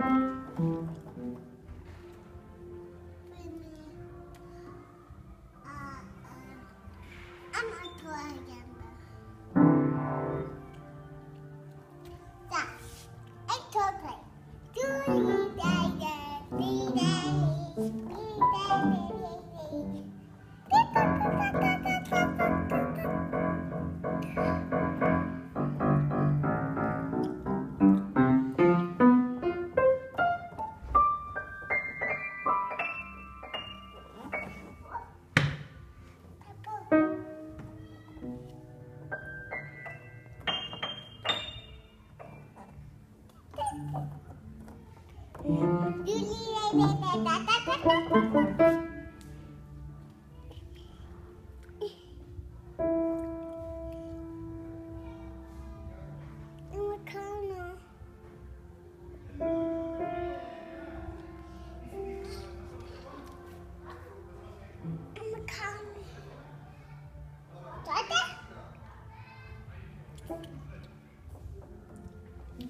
Uh, uh, I'm not going again. Julie,